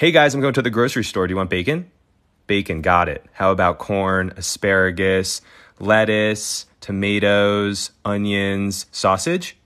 Hey guys, I'm going to the grocery store. Do you want bacon? Bacon, got it. How about corn, asparagus, lettuce, tomatoes, onions, sausage?